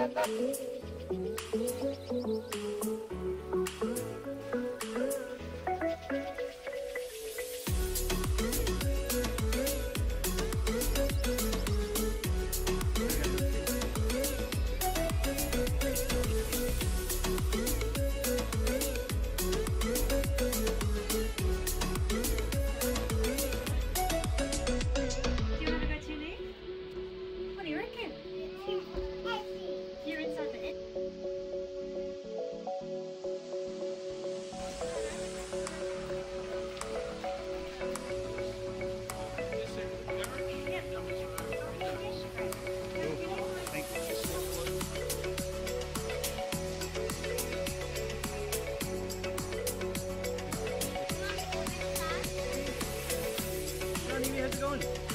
Thank you. الكل